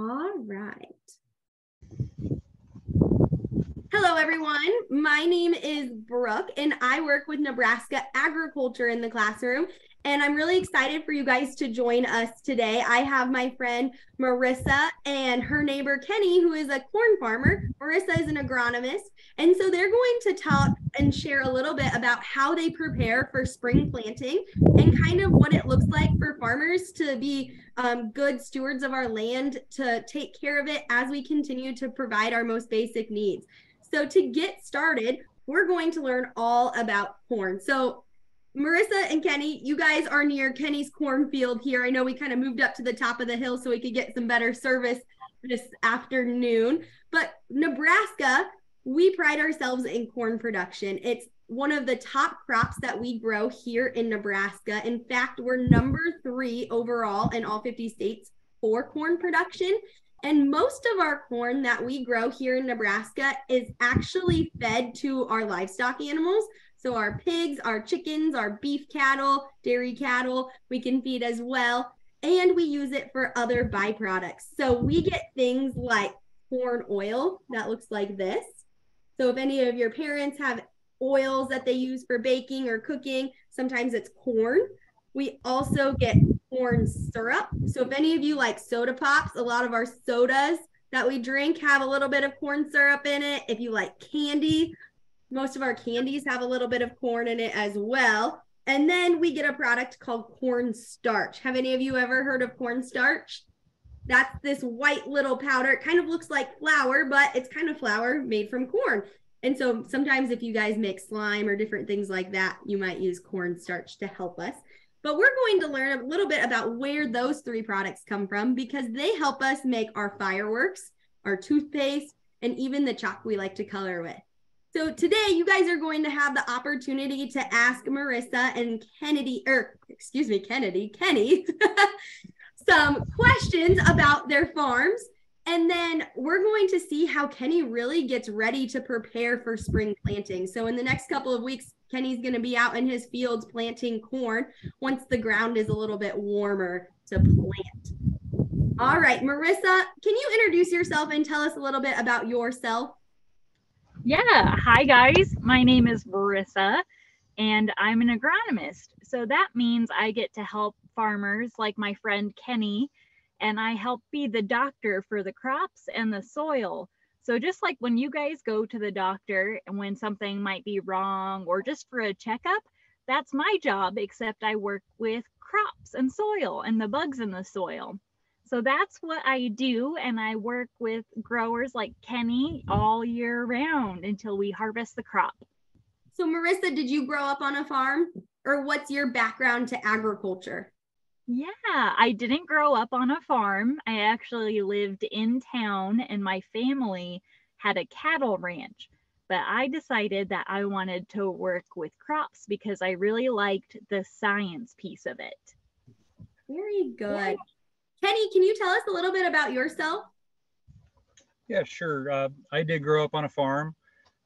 All right. Hello, everyone. My name is Brooke, and I work with Nebraska Agriculture in the classroom. And I'm really excited for you guys to join us today. I have my friend Marissa and her neighbor Kenny, who is a corn farmer. Marissa is an agronomist. And so they're going to talk and share a little bit about how they prepare for spring planting and kind of what it looks like for farmers to be um, good stewards of our land, to take care of it as we continue to provide our most basic needs. So, to get started, we're going to learn all about corn. So, Marissa and Kenny, you guys are near Kenny's cornfield here. I know we kind of moved up to the top of the hill so we could get some better service this afternoon. But Nebraska, we pride ourselves in corn production. It's one of the top crops that we grow here in Nebraska. In fact, we're number three overall in all 50 states for corn production. And most of our corn that we grow here in Nebraska is actually fed to our livestock animals. So our pigs, our chickens, our beef cattle, dairy cattle, we can feed as well. And we use it for other byproducts. So we get things like corn oil that looks like this. So if any of your parents have oils that they use for baking or cooking, sometimes it's corn. We also get corn syrup. So if any of you like soda pops, a lot of our sodas that we drink have a little bit of corn syrup in it. If you like candy, most of our candies have a little bit of corn in it as well. And then we get a product called corn starch. Have any of you ever heard of corn starch? That's this white little powder. It kind of looks like flour, but it's kind of flour made from corn. And so sometimes if you guys make slime or different things like that, you might use corn starch to help us. But we're going to learn a little bit about where those three products come from because they help us make our fireworks, our toothpaste, and even the chalk we like to color with. So today you guys are going to have the opportunity to ask Marissa and Kennedy, or excuse me, Kennedy, Kenny, some questions about their farms. And then we're going to see how Kenny really gets ready to prepare for spring planting. So in the next couple of weeks, Kenny's going to be out in his fields planting corn once the ground is a little bit warmer to plant. All right, Marissa, can you introduce yourself and tell us a little bit about yourself? Yeah. Hi, guys. My name is Marissa, and I'm an agronomist. So that means I get to help farmers like my friend Kenny, and I help be the doctor for the crops and the soil. So just like when you guys go to the doctor and when something might be wrong or just for a checkup, that's my job, except I work with crops and soil and the bugs in the soil. So that's what I do. And I work with growers like Kenny all year round until we harvest the crop. So, Marissa, did you grow up on a farm or what's your background to agriculture? Yeah, I didn't grow up on a farm. I actually lived in town and my family had a cattle ranch. But I decided that I wanted to work with crops because I really liked the science piece of it. Very good. Kenny, can you tell us a little bit about yourself? Yeah, sure. Uh, I did grow up on a farm.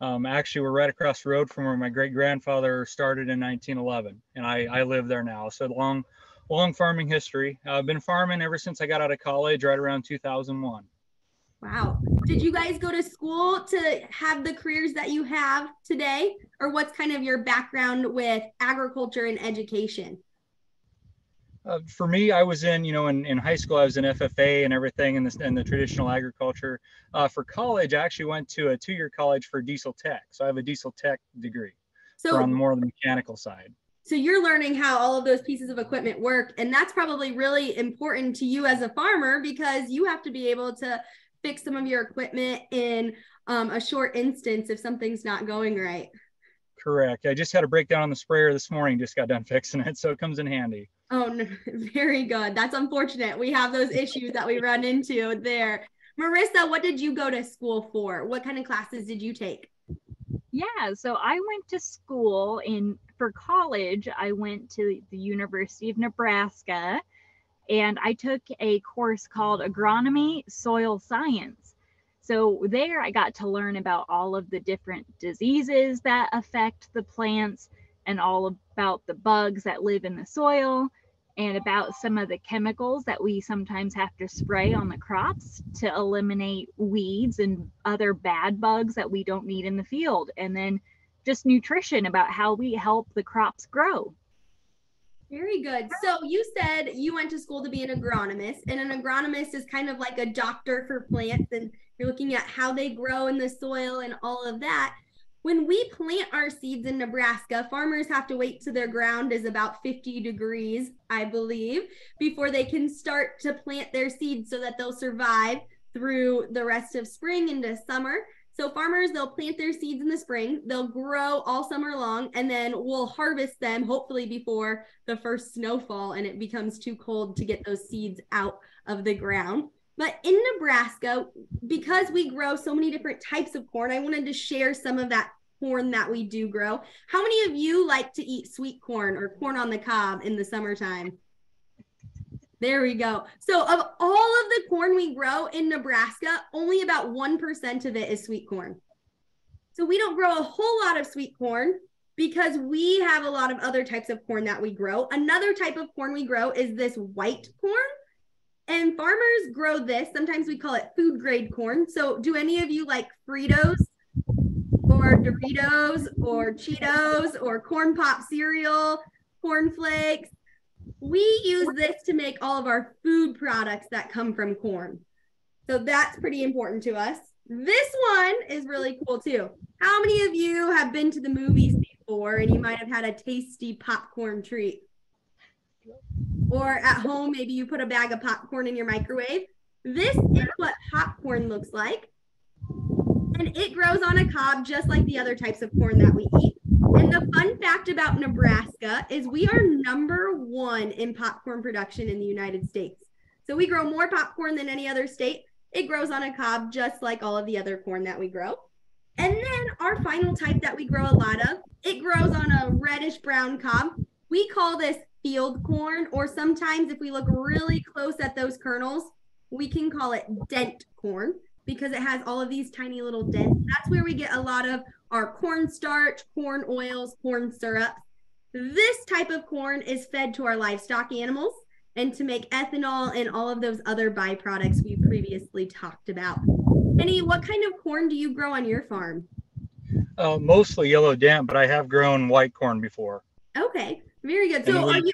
Um, actually, we're right across the road from where my great grandfather started in 1911, and I, I live there now. So long, long farming history. I've been farming ever since I got out of college, right around 2001. Wow. Did you guys go to school to have the careers that you have today, or what's kind of your background with agriculture and education? Uh, for me, I was in, you know, in, in high school, I was in FFA and everything in the, in the traditional agriculture. Uh, for college, I actually went to a two-year college for diesel tech. So I have a diesel tech degree so on more of the mechanical side. So you're learning how all of those pieces of equipment work. And that's probably really important to you as a farmer because you have to be able to fix some of your equipment in um, a short instance if something's not going right. Correct. I just had a breakdown on the sprayer this morning, just got done fixing it. So it comes in handy. Oh, no, very good. That's unfortunate. We have those issues that we run into there. Marissa, what did you go to school for? What kind of classes did you take? Yeah, so I went to school in for college. I went to the University of Nebraska and I took a course called Agronomy Soil Science. So there I got to learn about all of the different diseases that affect the plants and all about the bugs that live in the soil and about some of the chemicals that we sometimes have to spray on the crops to eliminate weeds and other bad bugs that we don't need in the field. And then just nutrition about how we help the crops grow. Very good. So you said you went to school to be an agronomist, and an agronomist is kind of like a doctor for plants, and you're looking at how they grow in the soil and all of that. When we plant our seeds in Nebraska, farmers have to wait till their ground is about 50 degrees, I believe, before they can start to plant their seeds so that they'll survive through the rest of spring into summer. So farmers, they'll plant their seeds in the spring, they'll grow all summer long, and then we'll harvest them hopefully before the first snowfall and it becomes too cold to get those seeds out of the ground. But in Nebraska, because we grow so many different types of corn, I wanted to share some of that corn that we do grow. How many of you like to eat sweet corn or corn on the cob in the summertime? There we go. So, of all of the corn we grow in Nebraska, only about 1% of it is sweet corn. So, we don't grow a whole lot of sweet corn because we have a lot of other types of corn that we grow. Another type of corn we grow is this white corn. And farmers grow this. Sometimes we call it food grade corn. So, do any of you like Fritos or Doritos or Cheetos or corn pop cereal, corn flakes? We use this to make all of our food products that come from corn. So, that's pretty important to us. This one is really cool too. How many of you have been to the movies before and you might have had a tasty popcorn treat? Or at home, maybe you put a bag of popcorn in your microwave. This is what popcorn looks like. And it grows on a cob just like the other types of corn that we eat. And the fun fact about Nebraska is we are number one in popcorn production in the United States. So we grow more popcorn than any other state. It grows on a cob just like all of the other corn that we grow. And then our final type that we grow a lot of, it grows on a reddish brown cob. We call this field corn, or sometimes if we look really close at those kernels, we can call it dent corn because it has all of these tiny little dents. That's where we get a lot of our cornstarch, corn oils, corn syrup. This type of corn is fed to our livestock animals and to make ethanol and all of those other byproducts we previously talked about. Kenny, what kind of corn do you grow on your farm? Uh, mostly yellow dent, but I have grown white corn before. Okay. Very good. So we, are you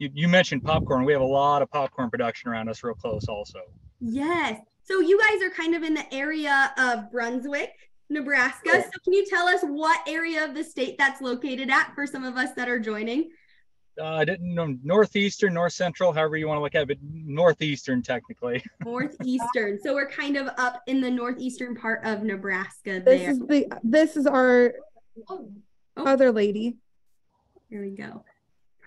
you, you mentioned popcorn. We have a lot of popcorn production around us real close also. Yes. So you guys are kind of in the area of Brunswick, Nebraska. So can you tell us what area of the state that's located at for some of us that are joining? Uh, I didn't know northeastern, north central, however you want to look at it, but northeastern technically. Northeastern. So we're kind of up in the northeastern part of Nebraska. This is the this is our oh. other lady. Here we go.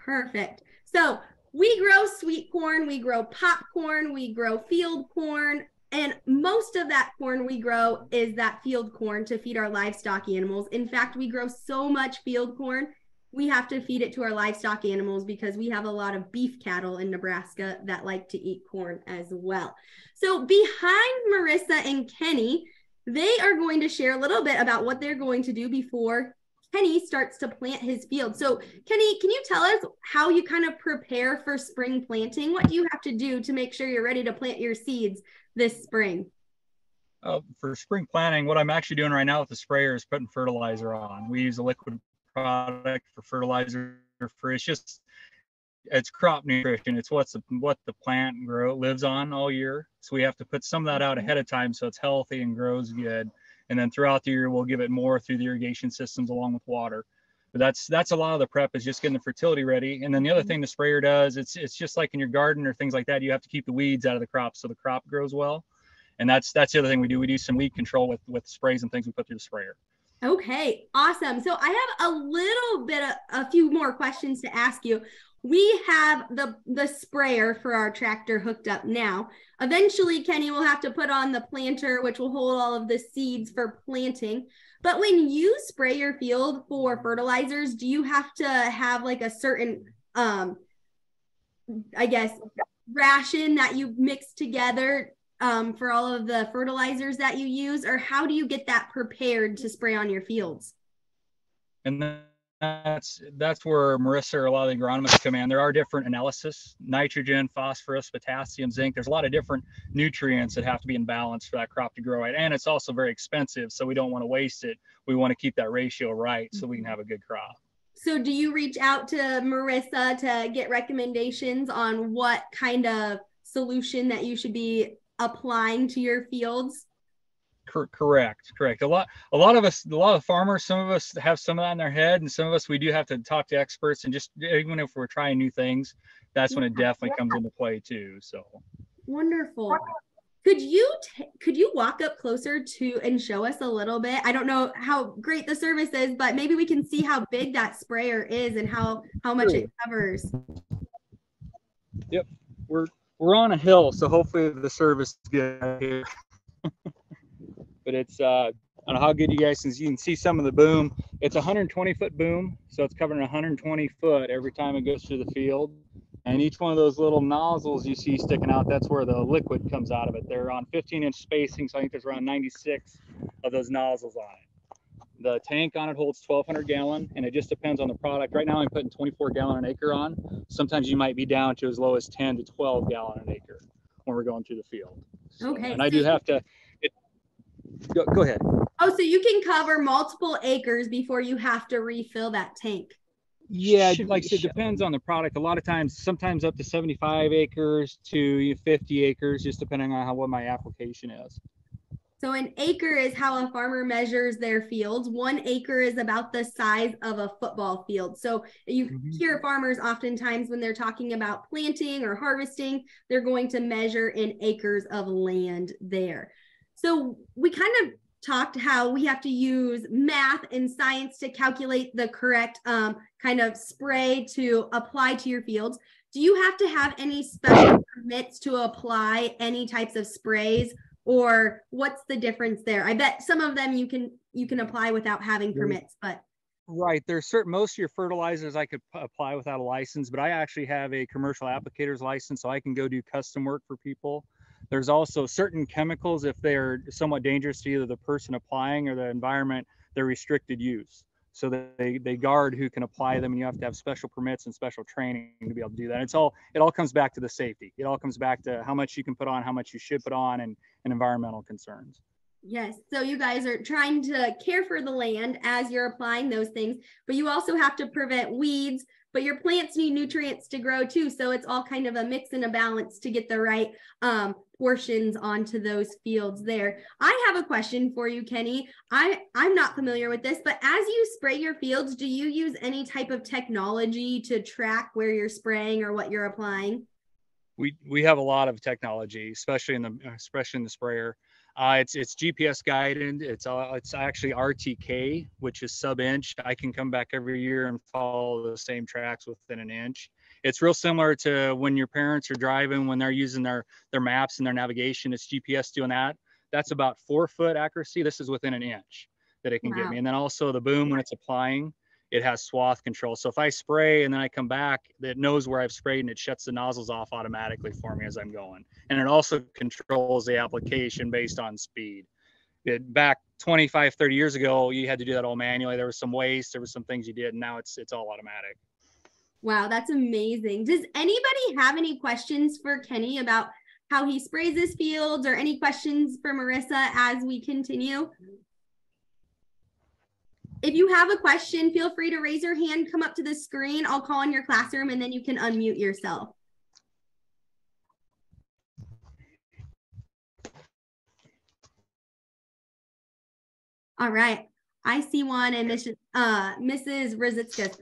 Perfect. So we grow sweet corn, we grow popcorn, we grow field corn, and most of that corn we grow is that field corn to feed our livestock animals. In fact, we grow so much field corn, we have to feed it to our livestock animals because we have a lot of beef cattle in Nebraska that like to eat corn as well. So, behind Marissa and Kenny, they are going to share a little bit about what they're going to do before Kenny starts to plant his field. So, Kenny, can you tell us how you kind of prepare for spring planting? What do you have to do to make sure you're ready to plant your seeds this spring? Uh, for spring planting, what I'm actually doing right now with the sprayer is putting fertilizer on. We use a liquid product for fertilizer for it's just it's crop nutrition. It's what's the, what the plant grow lives on all year. So we have to put some of that out ahead of time so it's healthy and grows good and then throughout the year we'll give it more through the irrigation systems along with water. But that's that's a lot of the prep is just getting the fertility ready. And then the other mm-hmm. thing the sprayer does it's it's just like in your garden or things like that you have to keep the weeds out of the crop so the crop grows well. And that's that's the other thing we do. We do some weed control with with sprays and things we put through the sprayer. Okay awesome. So i have a little bit of a few more questions to ask you we have the the sprayer for our tractor hooked up now. Eventually kenny will have to put on the planter which will hold all of the seeds for planting. But when you spray your field for fertilizers do you have to have like a certain um i guess ration that you mix together um, for all of the fertilizers that you use? Or how do you get that prepared to spray on your fields? And then that's that's where Marissa or a lot of the agronomists come in. There are different analysis: nitrogen, phosphorus, potassium, zinc. There's a lot of different nutrients that have to be in balance for that crop to grow right, and it's also very expensive. So we don't want to waste it. We want to keep that ratio right so we can mm-hmm. have a good crop. So do you reach out to Marissa to get recommendations on what kind of solution that you should be applying to your fields? Correct correct. A lot a lot of us a lot of farmers some of us have some of that in their head and some of us we do have to talk to experts and just even if we're trying new things that's when it definitely comes into play too so. Wonderful. Could you t- could you walk up closer to and show us a little bit? I don't know how great the service is but maybe we can see how big that sprayer is and how how much it covers. Yep. We're we're on a hill so hopefully the service is good. here but it's uh, I don't know how good you guys can you can see some of the boom. It's a 120 foot boom, so it's covering 120 foot every time it goes through the field. And each one of those little nozzles you see sticking out, that's where the liquid comes out of it. They're on 15 inch spacing, so I think there's around 96 of those nozzles on it. The tank on it holds 1200 gallon, and it just depends on the product. Right now, I'm putting 24 gallon an acre on. Sometimes you might be down to as low as 10 to 12 gallon an acre when we're going through the field. So, okay. And I do have to Go, go ahead. Oh, so you can cover multiple acres before you have to refill that tank. Yeah, like it depends on the product. A lot of times, sometimes up to 75 acres to 50 acres, just depending on how what my application is. So an acre is how a farmer measures their fields. One acre is about the size of a football field. So you mm-hmm. hear farmers oftentimes when they're talking about planting or harvesting, they're going to measure in acres of land there. So we kind of talked how we have to use math and science to calculate the correct um, kind of spray to apply to your fields. Do you have to have any special permits to apply any types of sprays or what's the difference there? I bet some of them you can you can apply without having permits, but Right. There's certain most of your fertilizers I could apply without a license, but I actually have a commercial applicator's license, so I can go do custom work for people. There's also certain chemicals, if they're somewhat dangerous to either the person applying or the environment, they're restricted use. So they, they guard who can apply them and you have to have special permits and special training to be able to do that. It's all, it all comes back to the safety. It all comes back to how much you can put on, how much you should put on and, and environmental concerns. Yes. So you guys are trying to care for the land as you're applying those things, but you also have to prevent weeds, but your plants need nutrients to grow too. So it's all kind of a mix and a balance to get the right um, portions onto those fields there. I have a question for you, Kenny. I, I'm not familiar with this, but as you spray your fields, do you use any type of technology to track where you're spraying or what you're applying? We, we have a lot of technology, especially in the especially in the sprayer. Uh, it's it's GPS guided. It's uh, it's actually RTK, which is sub inch. I can come back every year and follow the same tracks within an inch. It's real similar to when your parents are driving when they're using their their maps and their navigation. It's GPS doing that. That's about four foot accuracy. This is within an inch that it can wow. give me. And then also the boom when it's applying it has swath control. So if I spray and then I come back, it knows where I've sprayed and it shuts the nozzles off automatically for me as I'm going. And it also controls the application based on speed. It, back 25, 30 years ago, you had to do that all manually. There was some waste, there was some things you did, and now it's it's all automatic. Wow, that's amazing. Does anybody have any questions for Kenny about how he sprays his fields or any questions for Marissa as we continue? If you have a question, feel free to raise your hand, come up to the screen. I'll call in your classroom and then you can unmute yourself. All right. I see one and Mrs. Uh, Mrs. Rizitska's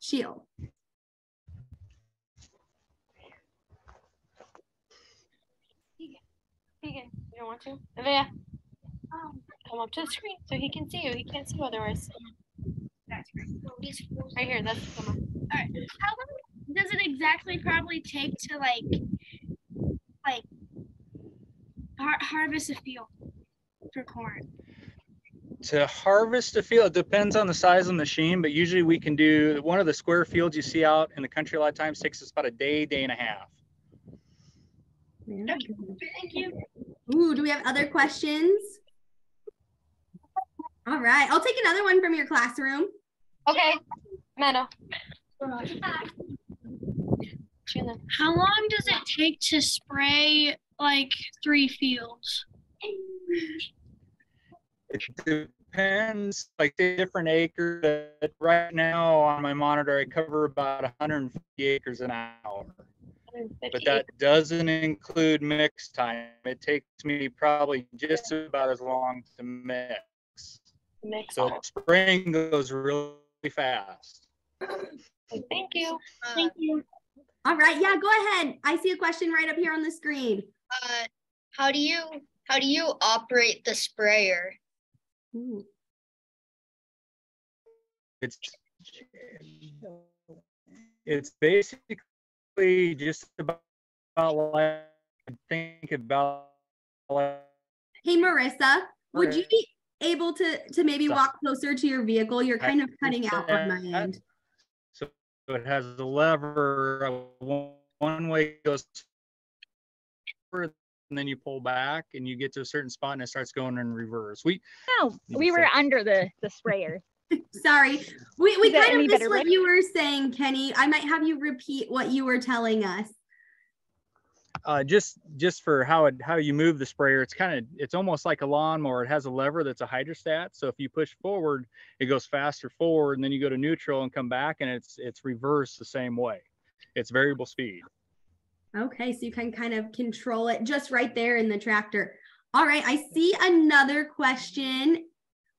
shield. Vegan, you don't want to? Avea. Um, come up to the screen so he can see you. He can't see you otherwise. That's great. Right here, that's the camera. All right. How long does it exactly probably take to like, like, har- harvest a field for corn? To harvest a field, it depends on the size of the machine, but usually we can do one of the square fields you see out in the country a lot of times takes us about a day, day and a half. Okay. Thank you. Ooh, do we have other questions? All right. I'll take another one from your classroom. Okay, Meadow. How long does it take to spray like three fields? It depends, like the different acres. But Right now on my monitor, I cover about 150 acres an hour. But that doesn't include mix time. It takes me probably just about as long to mix. mix So all. spraying goes really fast. Thank you. Thank you. All right, yeah, go ahead. I see a question right up here on the screen. Uh, how do you how do you operate the sprayer? Ooh. It's it's basically just about like think about like Hey, Marissa, would you be able to to maybe walk closer to your vehicle? You're kind of cutting out on my end. so it has a lever. One, one way goes and then you pull back, and you get to a certain spot, and it starts going in reverse. We No, You we were under the the sprayer. Sorry, we, we kind of missed what Rick? you were saying, Kenny. I might have you repeat what you were telling us. uh, just just for how it how you move the sprayer it's kind of it's almost like a lawnmower it has a lever that's a hydrostat so if you push forward it goes faster forward and then you go to neutral and come back and it's it's reversed the same way it's variable speed Okay, so you can kind of control it just right there in the tractor. All right, I see another question.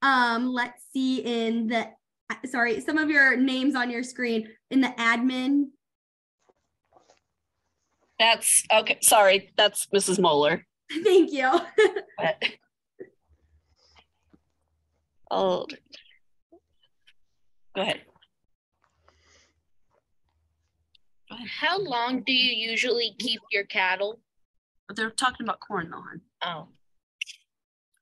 Um, let's see in the sorry, some of your names on your screen in the admin. That's okay. Sorry, that's Mrs. Moeller. Thank you. Oh, go ahead. How long do you usually keep your cattle? They're talking about corn, though, hon. Oh.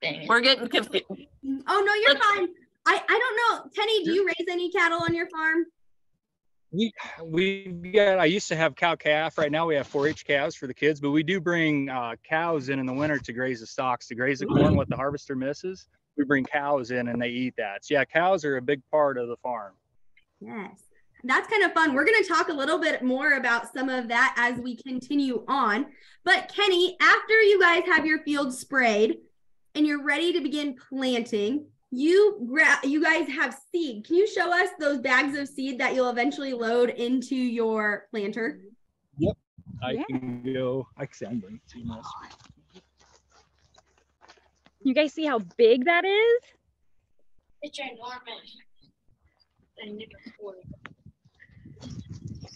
Dang it. We're getting confused. Oh no, you're Let's- fine. I I don't know, Kenny. Do you raise any cattle on your farm? we we got i used to have cow calf right now we have 4-h calves for the kids but we do bring uh, cows in in the winter to graze the stalks to graze the corn what the harvester misses we bring cows in and they eat that so yeah cows are a big part of the farm Yes. That's kind of fun. We're going to talk a little bit more about some of that as we continue on. But Kenny, after you guys have your field sprayed and you're ready to begin planting, you gra- you guys have seed. Can you show us those bags of seed that you'll eventually load into your planter? Yep. I Yeah. can go i can bring it to you. You guys see how big that is? It's ginormous.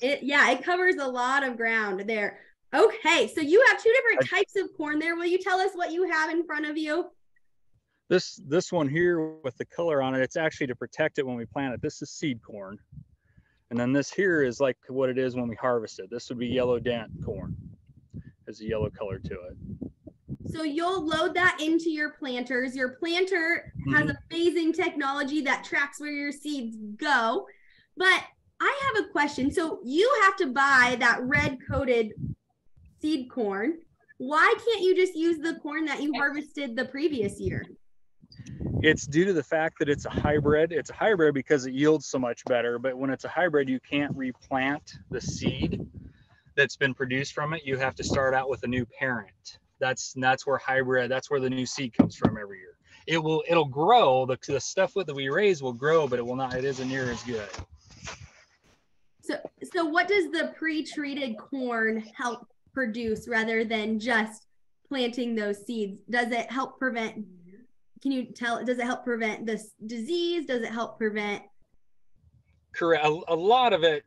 It yeah, it covers a lot of ground there. Okay, so you have two different types of corn there. Will you tell us what you have in front of you? this this one here with the color on it it's actually to protect it when we plant it this is seed corn and then this here is like what it is when we harvest it this would be yellow dent corn has a yellow color to it So you'll load that into your planters. Your planter has mm-hmm. amazing technology that tracks where your seeds go. But I have a question. So you have to buy that red coated seed corn. Why can't you just use the corn that you harvested the previous year? it's due to the fact that it's a hybrid. It's a hybrid because it yields so much better but when it's a hybrid you can't replant the seed that's been produced from it. You have to start out with a new parent. That's that's where hybrid that's where the new seed comes from every year. It will it'll grow. The, the stuff that we raise will grow but it will not it isn't near as good So so what does the pre-treated corn help produce rather than just planting those seeds? Does it help prevent can you tell does it help prevent this disease? Does it help prevent correct a, a lot of it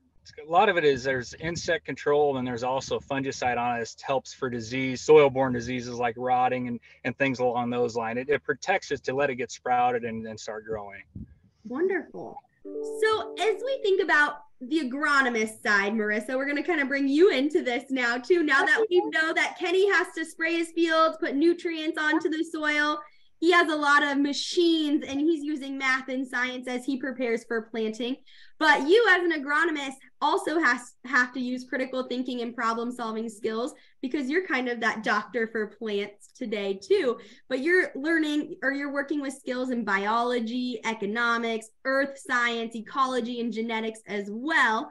a lot of it is there's insect control and there's also fungicide on it helps for disease soil-borne diseases like rotting and, and things along those lines it, it protects it to let it get sprouted and then start growing Wonderful. So, as we think about the agronomist side, Marissa, we're going to kind of bring you into this now, too. Now that we know that Kenny has to spray his fields, put nutrients onto the soil, he has a lot of machines and he's using math and science as he prepares for planting. But you, as an agronomist, also has have to use critical thinking and problem solving skills because you're kind of that doctor for plants today too. But you're learning or you're working with skills in biology economics earth science ecology and genetics as well.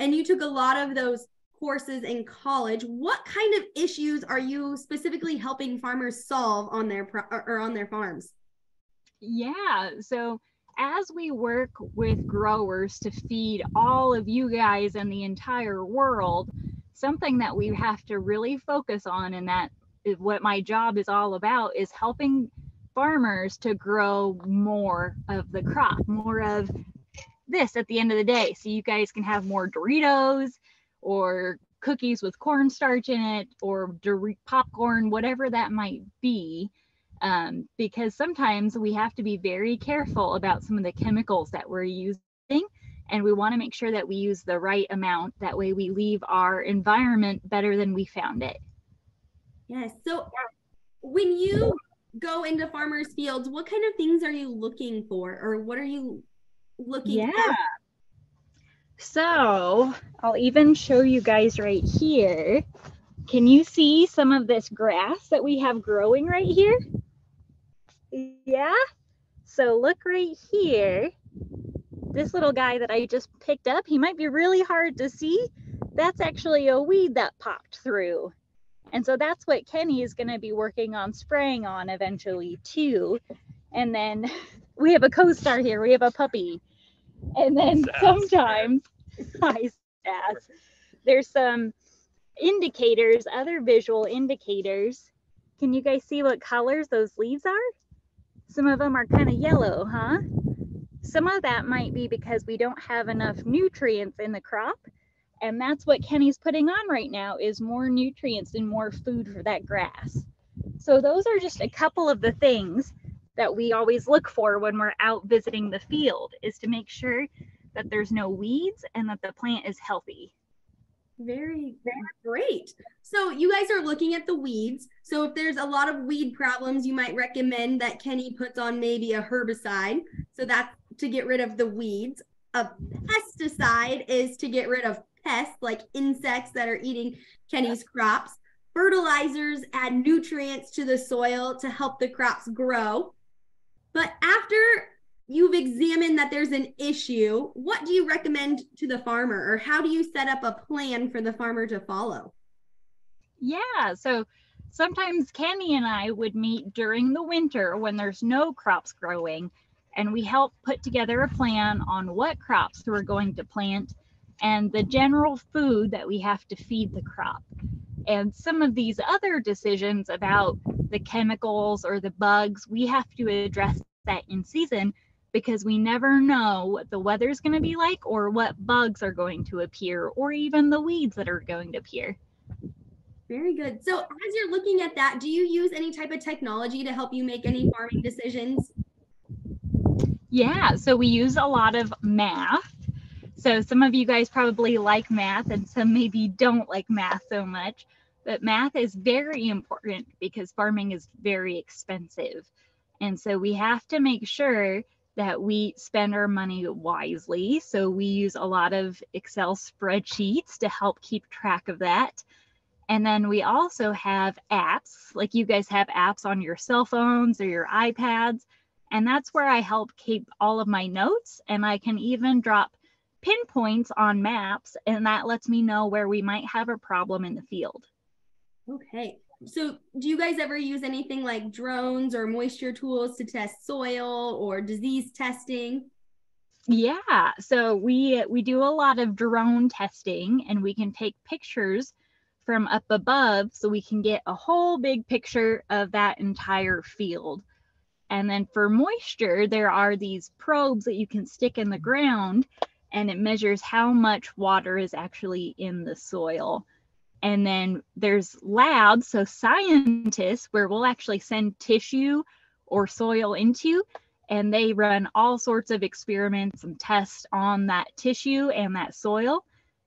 And you took a lot of those courses in college. What kind of issues are you specifically helping farmers solve on their pro- or on their farms? Yeah. So as we work with growers to feed all of you guys and the entire world, something that we have to really focus on, and that is what my job is all about, is helping farmers to grow more of the crop, more of this at the end of the day. So you guys can have more Doritos or cookies with cornstarch in it or popcorn, whatever that might be um, because sometimes we have to be very careful about some of the chemicals that we're using and we want to make sure that we use the right amount. That way we leave our environment better than we found it. Yes so when you go into farmers fields what kind of things are you looking for or what are you looking yeah. for? So i'll even show you guys right here. Can you see some of this grass that we have growing right here yeah so look right here this little guy that I just picked up, he might be really hard to see. That's actually a weed that popped through. And so that's what Kenny is going to be working on spraying on eventually too. And then we have a co-star here. We have a puppy. And then Sass. sometimes, hi Sass, there's some indicators, other visual indicators. Can you guys see what colors those leaves are? Some of them are kind of yellow, huh? Some of that might be because we don't have enough nutrients in the crop. And that's what Kenny's putting on right now is more nutrients and more food for that grass. So those are just a couple of the things that we always look for when we're out visiting the field is to make sure that there's no weeds and that the plant is healthy. Very, very great. So you guys are looking at the weeds. So if there's a lot of weed problems, you might recommend that Kenny puts on maybe a herbicide. So that's to get rid of the weeds. A pesticide is to get rid of pests like insects that are eating Kenny's crops. Fertilizers add nutrients to the soil to help the crops grow. But after you've examined that there's an issue, what do you recommend to the farmer or how do you set up a plan for the farmer to follow? Yeah, so sometimes Kenny and I would meet during the winter when there's no crops growing, and we help put together a plan on what crops we're going to plant and the general food that we have to feed the crop. And some of these other decisions about the chemicals or the bugs, we have to address that in season because we never know what the weather's going to be like or what bugs are going to appear or even the weeds that are going to appear. Very good. So, as you're looking at that, do you use any type of technology to help you make any farming decisions? Yeah, so we use a lot of math. So some of you guys probably like math and some maybe don't like math so much, but math is very important because farming is very expensive. And so we have to make sure that we spend our money wisely. So we use a lot of Excel spreadsheets to help keep track of that. And then we also have apps, like you guys have apps on your cell phones or your iPads. And that's where I help keep all of my notes. And I can even drop pinpoints on maps, and that lets me know where we might have a problem in the field. Okay. So, do you guys ever use anything like drones or moisture tools to test soil or disease testing? Yeah, so we we do a lot of drone testing and we can take pictures from up above so we can get a whole big picture of that entire field. And then for moisture, there are these probes that you can stick in the ground and it measures how much water is actually in the soil. And then there's labs, so scientists, where we'll actually send tissue or soil into, and they run all sorts of experiments and tests on that tissue and that soil.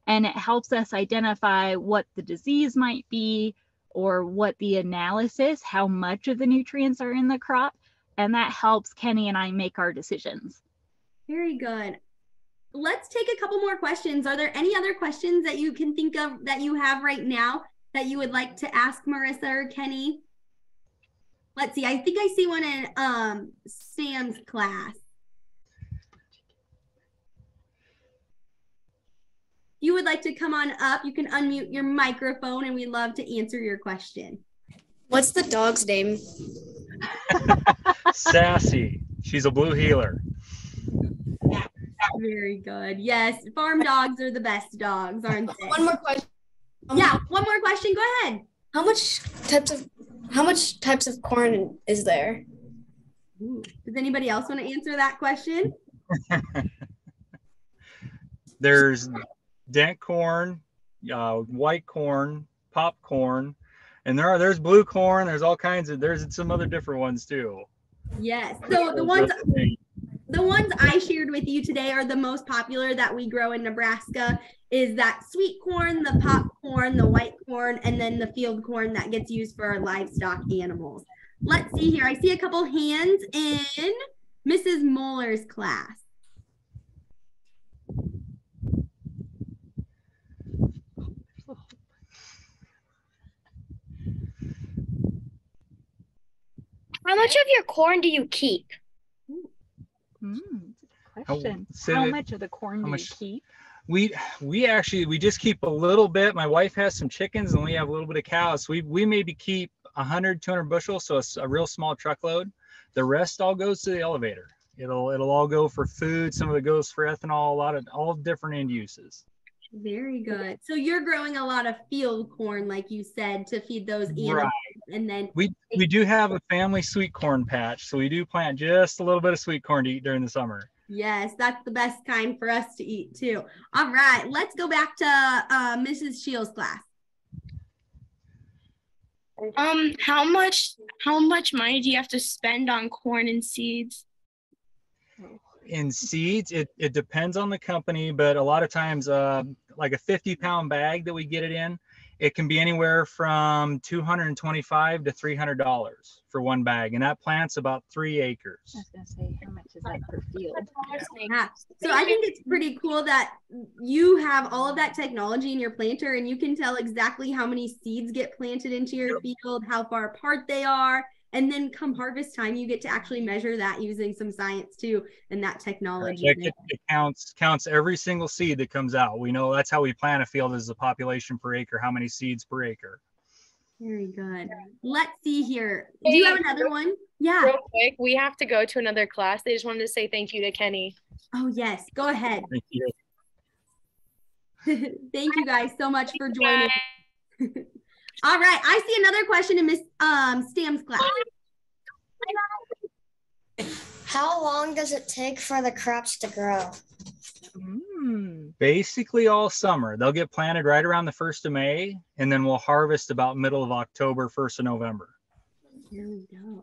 And it helps us identify what the disease might be or what the analysis, how much of the nutrients are in the crop. And that helps Kenny and I make our decisions. Very good. Let's take a couple more questions. Are there any other questions that you can think of that you have right now that you would like to ask Marissa or Kenny? Let's see. I think I see one in um, Sam's class. You would like to come on up, you can unmute your microphone and we'd love to answer your question. What's the dog's name? Sassy. She's a blue heeler. Very good. Yes, farm dogs are the best dogs, aren't they? One more question. Yeah, one more question. Go ahead. How much types of how much types of corn is there? Ooh, Does anybody else want to answer that question? There's dent corn, uh, white corn, popcorn, and there are there's blue corn. There's all kinds of there's some other different ones too. Yes. So the ones the ones I shared with you today are the most popular that we grow in Nebraska is that sweet corn, the popcorn, the white corn, and then the field corn that gets used for our livestock animals. Let's see here. I see a couple hands in Mrs. Moeller's class. How much of your corn do you keep? Mm, good How- question. How that- much of the corn how do much- you keep? We we actually we just keep a little bit. My wife has some chickens and we have a little bit of cows. We we maybe keep 100 200 bushels, so it's a real small truckload. The rest all goes to the elevator. It'll it'll all go for food. Some of it goes for ethanol. A lot of all different end uses. Very good. So you're growing a lot of field corn, like you said, to feed those animals. Right. And then We we do have a family sweet corn patch, so we do plant just a little bit of sweet corn to eat during the summer. Yes, that's the best kind for us to eat too. All right, let's go back to uh, Mrs. Shields' class. Um, how much how much money do you have to spend on corn and seeds? In seeds it, it depends on the company but a lot of times uh, like a 50 pound bag that we get it in it can be anywhere from 225 to 300 dollars for one bag and that plant's about three acres I was gonna say, how much is that per field? Yeah. So I think it's pretty cool that you have all of that technology in your planter and you can tell exactly how many seeds get planted into your field, how far apart they are. And then come harvest time, you get to actually measure that using some science too and that technology. it, it- it counts counts every single seed that comes out we know that's how we plant a field is the population per acre how many seeds per acre Very good. Let's see here. Do you have another one? Yeah. Real quick, we have to go to another class. They just wanted to say thank you to Kenny. Oh, yes. Go ahead. Thank you. Thank you guys so much for joining. All right. I see another question in Miss um, Stam's class. How long does it take for the crops to grow? Mm, basically all summer they'll get planted right around the first of may and then we'll harvest about middle of october first of november There we go.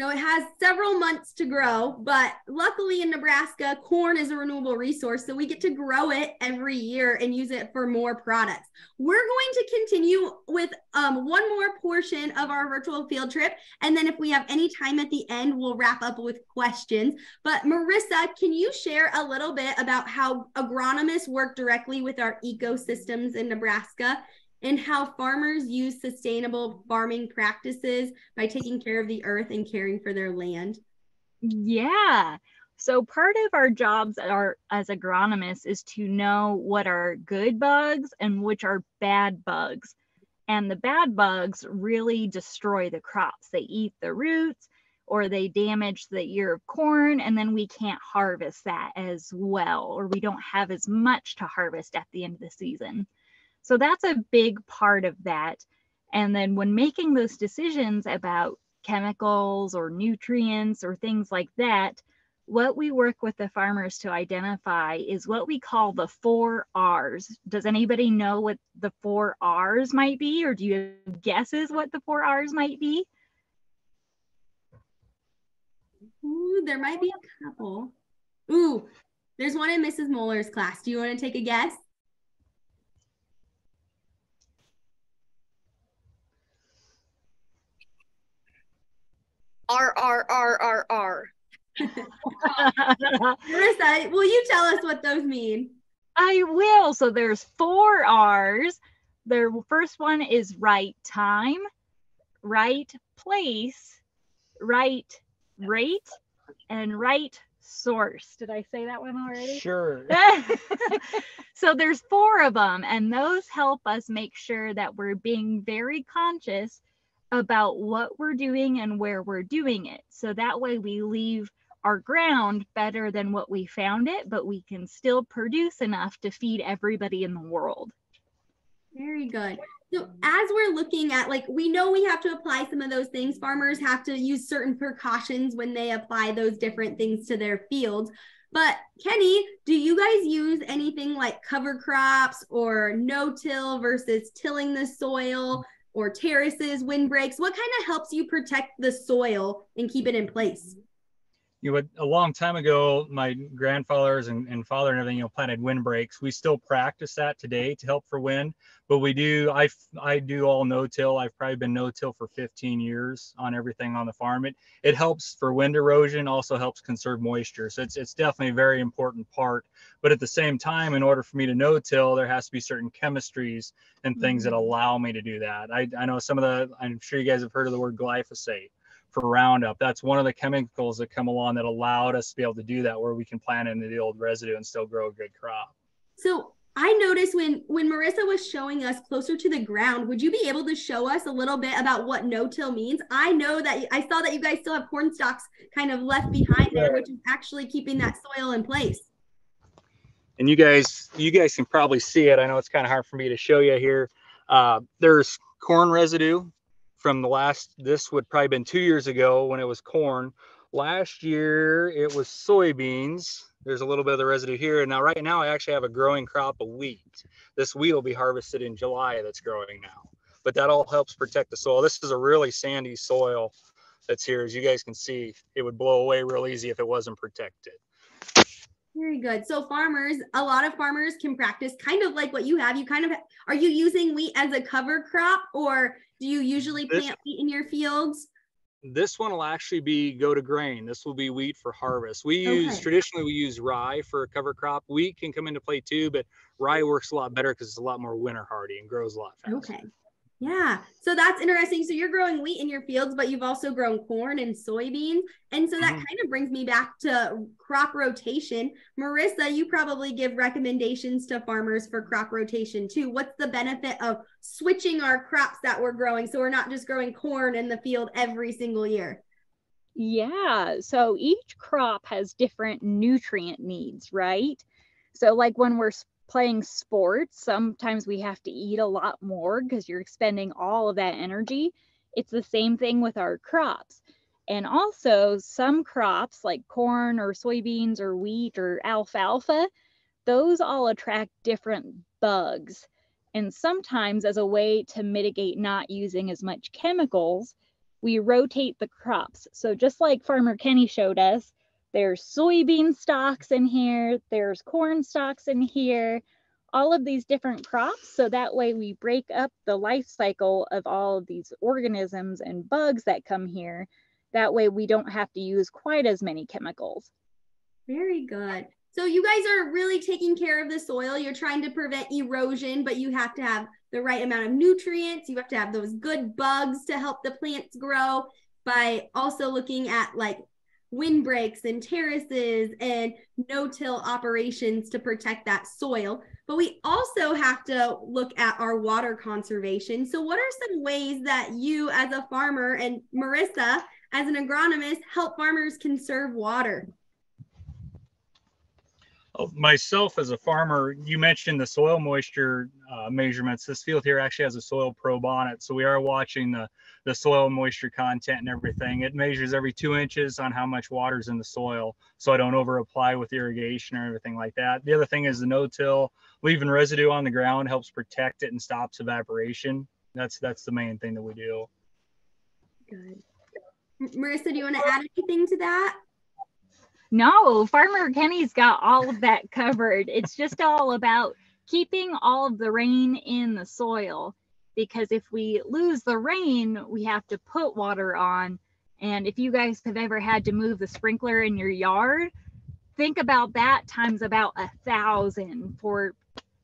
So it has several months to grow, but luckily in Nebraska, corn is a renewable resource. So we get to grow it every year and use it for more products. We're going to continue with um, one more portion of our virtual field trip. And then if we have any time at the end, we'll wrap up with questions. But Marissa, can you share a little bit about how agronomists work directly with our ecosystems in Nebraska and how farmers use sustainable farming practices by taking care of the earth and caring for their land. yeah. So part of our jobs are as agronomists is to know what are good bugs and which are bad bugs. And the bad bugs really destroy the crops. They eat the roots or they damage the ear of corn and then we can't harvest that as well or we don't have as much to harvest at the end of the season. So that's a big part of that. And then when making those decisions about chemicals or nutrients or things like that, what we work with the farmers to identify is what we call the four R's. Does anybody know what the four R's might be, or do you have guesses what the four R's might be? Ooh, there might be a couple. Ooh, there's one in Mrs. Muller's class. Do you want to take a guess? R R R R R. Marissa, will you tell us what those mean? I will. So there's four R's. The first one is right time, right place, right rate, and right source. Did I say that one already? Sure. so there's four of them, and those help us make sure that we're being very conscious about what we're doing and where we're doing it. So that way we leave our ground better than what we found it, but we can still produce enough to feed everybody in the world. Very good. So as we're looking at like we know we have to apply some of those things. Farmers have to use certain precautions when they apply those different things to their fields. But Kenny, do you guys use anything like cover crops or no-till versus tilling the soil or terraces, windbreaks? What kind of helps you protect the soil and keep it in place? You know, a long time ago, my grandfathers and, and father and everything, you know, planted windbreaks. We still practice that today to help for wind, but we do, I, I do all no-till. I've probably been no-till for 15 years on everything on the farm. It, it helps for wind erosion, also helps conserve moisture. So it's, it's definitely a very important part. But at the same time, in order for me to no-till, there has to be certain chemistries and things that Mm-hmm. allow me to do that. I, I know some of the, I'm sure you guys have heard of the word glyphosate for Roundup. That's one of the chemicals that come along that allowed us to be able to do that, where we can plant into the old residue and still grow a good crop. So I noticed when when Marissa was showing us closer to the ground, would you be able to show us a little bit about what no-till means? I know that I saw that you guys still have corn stalks kind of left behind there, which is actually keeping that soil in place. And you guys, you guys can probably see it. I know it's kind of hard for me to show you here. Uh, there's corn residue from the last. This would probably been two years ago when it was corn. Last year it was soybeans. There's a little bit of the residue here. And now, right now, I actually have a growing crop of wheat. This wheat will be harvested in July. That's growing now, but that all helps protect the soil. This is a really sandy soil that's here. As you guys can see, it would blow away real easy if it wasn't protected. Very good. So farmers, a lot of farmers can practice kind of like what you have. You kind of are you using wheat as a cover crop or do you usually This- plant wheat in your fields? this one will actually be go to grain. This will be wheat for harvest. We use traditionally we use rye for a cover crop. Wheat can come into play too, but rye works a lot better because it's a lot more winter hardy and grows a lot faster. Okay. Yeah. So that's interesting. So you're growing wheat in your fields, but you've also grown corn and soybeans. And so that Mhm. kind of brings me back to crop rotation. Marissa, you probably give recommendations to farmers for crop rotation too. What's the benefit of switching our crops that we're growing so we're not just growing corn in the field every single year? Yeah, so each crop has different nutrient needs, right? So, like when we're s- playing sports, sometimes we have to eat a lot more because you're expending all of that energy. It's the same thing with our crops. And also, some crops like corn or soybeans or wheat or alfalfa, those all attract different bugs. And sometimes, as a way to mitigate not using as much chemicals, we rotate the crops. So just like Farmer Kenny showed us, there's soybean stalks in here, there's corn stalks in here, all of these different crops. So that way we break up the life cycle of all of these organisms and bugs that come here. That way we don't have to use quite as many chemicals. Very good. So you guys are really taking care of the soil. You're trying to prevent erosion, but you have to have the right amount of nutrients. You have to have those good bugs to help the plants grow by also looking at like windbreaks and terraces and no-till operations to protect that soil. But we also have to look at our water conservation. So what are some ways that you as a farmer and Marissa as an agronomist help farmers conserve water? Oh, Myself as a farmer, you mentioned the soil moisture uh, measurements. This field here actually has a soil probe on it. So we are watching the, the soil moisture content and everything. It measures every two inches on how much water's in the soil. So I don't over apply with irrigation or everything like that. The other thing is the no-till, leaving residue on the ground helps protect it and stops evaporation. That's, that's the main thing that we do. Good. Marissa, do you want to add anything to that? No, Farmer Kenny's got all of that covered. It's just all about keeping all of the rain in the soil because if we lose the rain, we have to put water on And if you guys have ever had to move the sprinkler in your yard, think about that times about a thousand for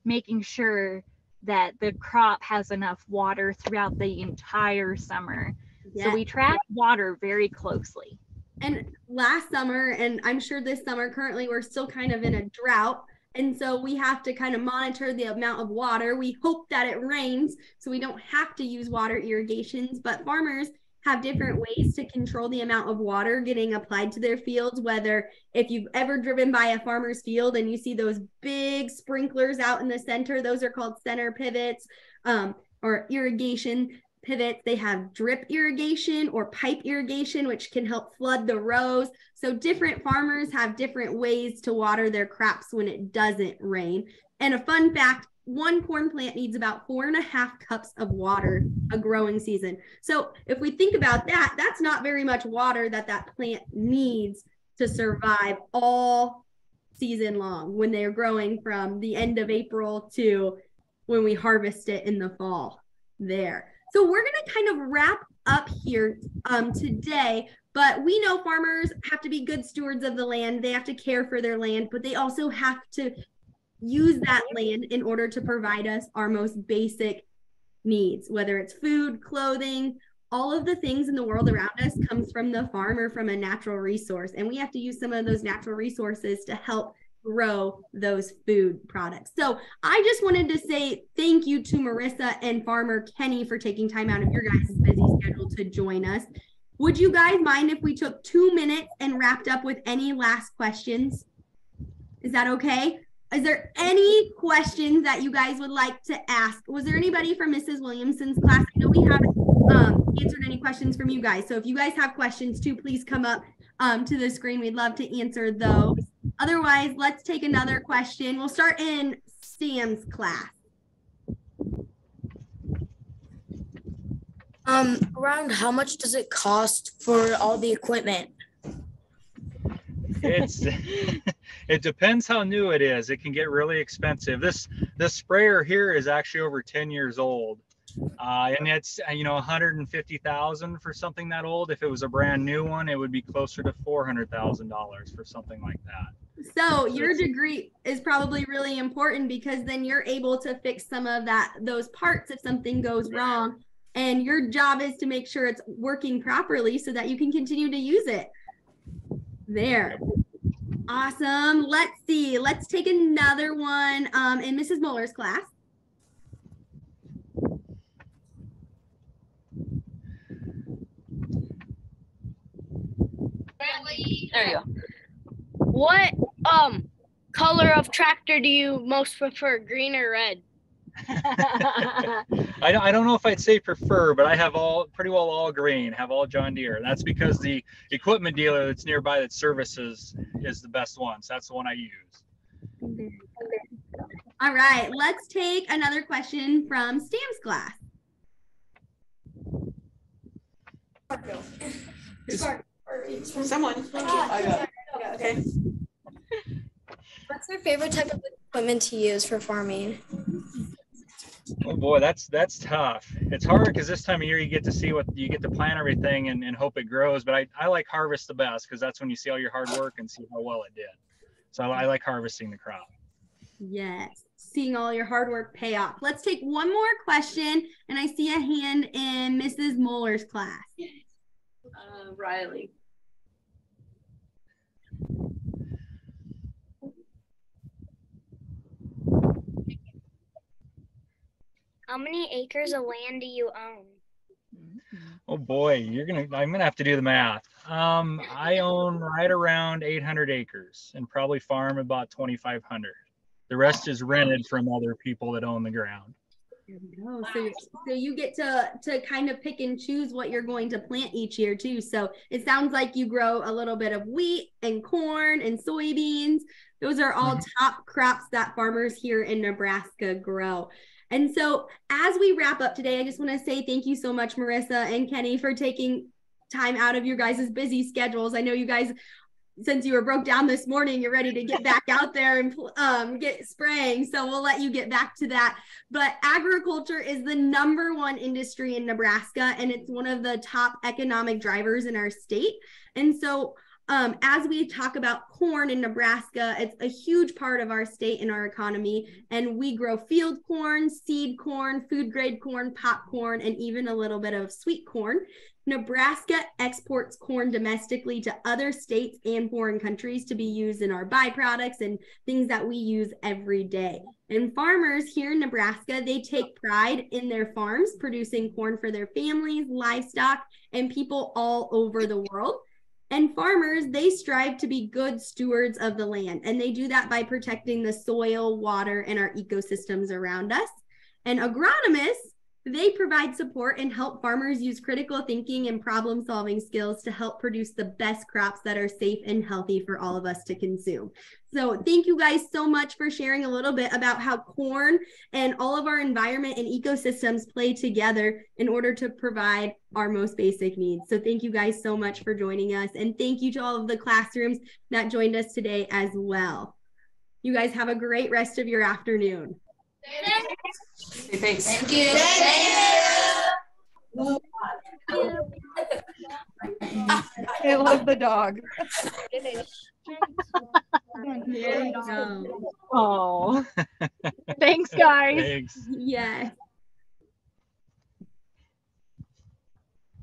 making sure that the crop has enough water throughout the entire summer. So we track water very closely. And last summer, and I'm sure this summer currently, we're still kind of in a drought. And so we have to kind of monitor the amount of water. We hope that it rains so we don't have to use water irrigations, but farmers have different ways to control the amount of water getting applied to their fields. Whether if you've ever driven by a farmer's field and you see those big sprinklers out in the center, those are called center pivots um, or irrigation pivots. They have drip irrigation or pipe irrigation, which can help flood the rows. So different farmers have different ways to water their crops when it doesn't rain. And a fun fact one corn plant needs about four and a half cups of water a growing season. So if we think about that, that's not very much water that that plant needs to survive all season long when they're growing from the end of April to when we harvest it in the fall there. So we're going to kind of wrap up here um, today, but we know farmers have to be good stewards of the land. They have to care for their land, but they also have to use that land in order to provide us our most basic needs, whether it's food, clothing, all of the things in the world around us comes from the farm or from a natural resource. And we have to use some of those natural resources to help grow those food products. So I just wanted to say thank you to Marissa and Farmer Kenny for taking time out of your guys' busy schedule to join us. Would you guys mind if we took two minutes and wrapped up with any last questions? Is that okay? Is there any questions that you guys would like to ask? Was there anybody from Mrs. Williamson's class? I know we haven't um, answered any questions from you guys. So if you guys have questions too, please come up um, to the screen. We'd love to answer those. Otherwise, let's take another question. We'll start in Sam's class. Um, around how much does it cost for all the equipment? it's it depends how new it is it can get really expensive this this sprayer here is actually over 10 years old uh, and it's uh, you know 150,000 for something that old if it was a brand new one it would be closer to $400,000 for something like that so your degree is probably really important because then you're able to fix some of that those parts if something goes wrong and your job is to make sure it's working properly so that you can continue to use it there. Awesome. Let's see. Let's take another one um, in Mrs. Muller's class. There you go. What um color of tractor do you most prefer, green or red? I don't, I don't know if I'd say prefer, but I have all pretty well all green, have all John Deere. That's because the equipment dealer that's nearby that services is the best one. So that's the one I use. All right, let's take another question from Stam's class. Someone. I got. Okay. What's your favorite type of equipment to use for farming? Oh boy, that's that's tough. It's hard because this time of year you get to see what you get to plant everything and, and hope it grows. But I, I like harvest the best because that's when you see all your hard work and see how well it did. So I, I like harvesting the crop. Yes, seeing all your hard work pay off. Let's take one more question, and I see a hand in Mrs. Moeller's class. Uh, Riley. How many acres of land do you own? Oh boy, you're gonna I'm gonna have to do the math. Um, I own right around 800 acres and probably farm about 2,500. The rest is rented from other people that own the ground. So, so you get to to kind of pick and choose what you're going to plant each year too. So it sounds like you grow a little bit of wheat and corn and soybeans. Those are all top crops that farmers here in Nebraska grow. And so, as we wrap up today, I just want to say thank you so much, Marissa and Kenny, for taking time out of your guys' busy schedules. I know you guys since you were broke down this morning, you're ready to get back out there and um, get spraying. So we'll let you get back to that. But agriculture is the number one industry in Nebraska, and it's one of the top economic drivers in our state. And so um, as we talk about corn in Nebraska, it's a huge part of our state and our economy. And we grow field corn, seed corn, food grade corn, popcorn, and even a little bit of sweet corn. Nebraska exports corn domestically to other states and foreign countries to be used in our byproducts and things that we use every day. And farmers here in Nebraska, they take pride in their farms, producing corn for their families, livestock, and people all over the world. And farmers, they strive to be good stewards of the land, and they do that by protecting the soil, water, and our ecosystems around us. And agronomists, they provide support and help farmers use critical thinking and problem solving skills to help produce the best crops that are safe and healthy for all of us to consume. So, thank you guys so much for sharing a little bit about how corn and all of our environment and ecosystems play together in order to provide our most basic needs. So, thank you guys so much for joining us. And thank you to all of the classrooms that joined us today as well. You guys have a great rest of your afternoon. Thanks. Thank you. Thank you. I love the dog. Oh, thanks, guys. Thanks. Yes.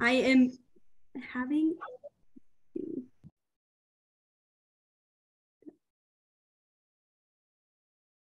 I am having